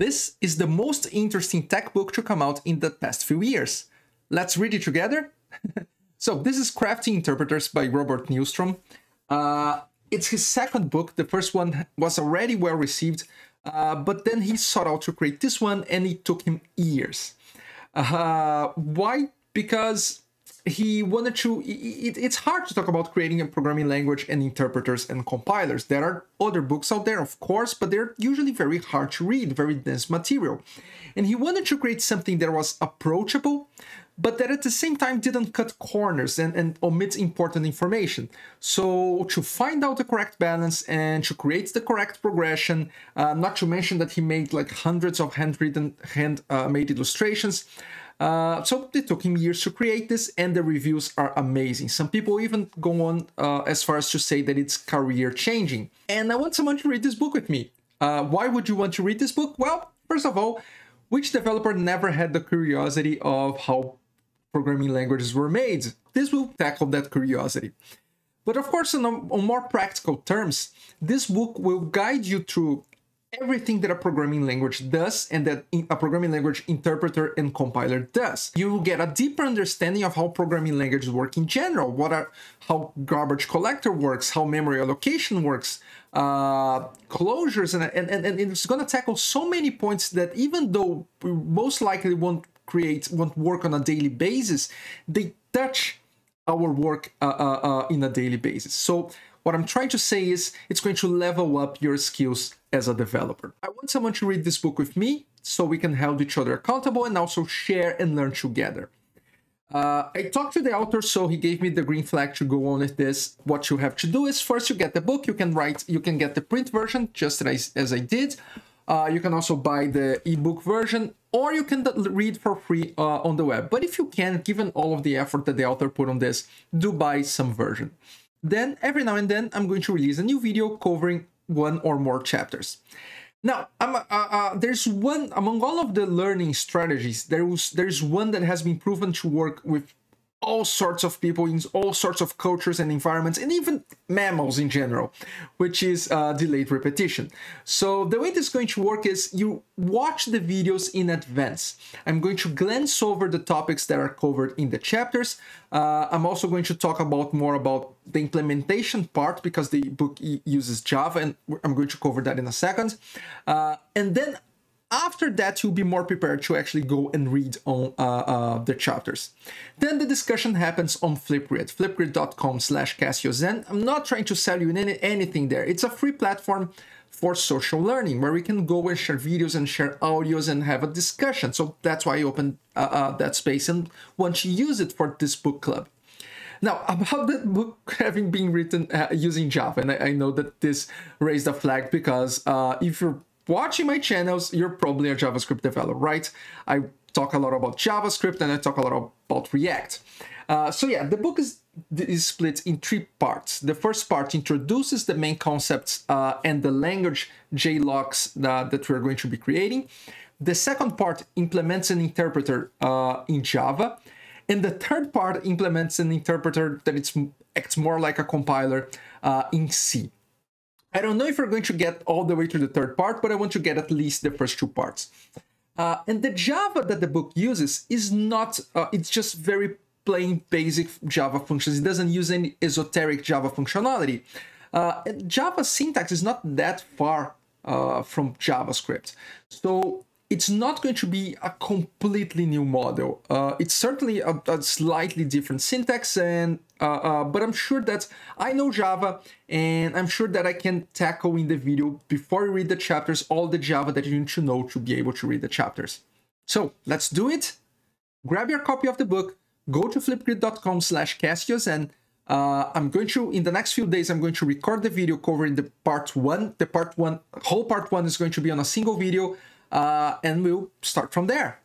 This is the most interesting tech book to come out in the past few years. Let's read it together? so, this is Crafting Interpreters by Robert Nystrom. Uh, it's his second book. The first one was already well received, uh, but then he sought out to create this one and it took him years. Uh, why? Because he wanted to it, it's hard to talk about creating a programming language and interpreters and compilers there are other books out there of course but they're usually very hard to read very dense material and he wanted to create something that was approachable but that at the same time didn't cut corners and, and omit important information. So to find out the correct balance and to create the correct progression, uh, not to mention that he made like hundreds of handwritten, hand-made uh, illustrations, uh, so it took him years to create this, and the reviews are amazing. Some people even go on uh, as far as to say that it's career changing. And I want someone to read this book with me. Uh, why would you want to read this book? Well, first of all, which developer never had the curiosity of how programming languages were made? This will tackle that curiosity. But of course, on, on more practical terms, this book will guide you through everything that a programming language does and that a programming language interpreter and compiler does. You will get a deeper understanding of how programming languages work in general, what are how garbage collector works, how memory allocation works, uh, closures, and, and, and, and it's going to tackle so many points that even though we most likely won't create, won't work on a daily basis, they touch our work uh, uh, uh in a daily basis. So what I'm trying to say is it's going to level up your skills as a developer. I want someone to read this book with me so we can hold each other accountable and also share and learn together. Uh, I talked to the author, so he gave me the green flag to go on with this. What you have to do is first you get the book, you can write, you can get the print version just as, as I did. Uh, you can also buy the ebook version or you can read for free uh, on the web. But if you can, given all of the effort that the author put on this, do buy some version. Then every now and then I'm going to release a new video covering one or more chapters. Now, uh, uh, there's one among all of the learning strategies. There was there's one that has been proven to work with all sorts of people in all sorts of cultures and environments and even mammals in general which is uh, delayed repetition. So the way this is going to work is you watch the videos in advance. I'm going to glance over the topics that are covered in the chapters. Uh, i'm also going to talk about more about the implementation part because the book uses java and i'm going to cover that in a second. Uh, and then after that, you'll be more prepared to actually go and read on uh, uh, the chapters. Then the discussion happens on Flipgrid, flipgrid.com slash CassioZen. I'm not trying to sell you any, anything there. It's a free platform for social learning where we can go and share videos and share audios and have a discussion. So that's why I opened uh, uh, that space and want to use it for this book club. Now, about that book having been written uh, using Java, and I, I, know that this raised a flag because uh, if you're watching my channels, you're probably a JavaScript developer, right? I talk a lot about JavaScript and I talk a lot about React. Uh, so yeah, the book is, is split in three parts. The first part introduces the main concepts uh, and the language JLox uh, that we're going to be creating. The second part implements an interpreter uh, in Java. And the third part implements an interpreter that it's, acts more like a compiler uh, in C. I don't know if we're going to get all the way to the third part, but I want to get at least the first two parts. Uh, and the Java that the book uses is not, uh, it's just very plain basic Java functions. It doesn't use any esoteric Java functionality. Uh, Java syntax is not that far uh, from JavaScript. So it's not going to be a completely new model. Uh, it's certainly a, a, slightly different syntax, and uh, uh, but I'm sure that I know Java, and I'm sure that I can tackle in the video before you read the chapters all the Java that you need to know to be able to read the chapters. So let's do it. Grab your copy of the book. Go to flipgrid.com slash Cassius and uh, I'm going to, in the next few days, I'm going to record the video covering the part one. The part one, whole part one is going to be on a single video uh, and we'll start from there.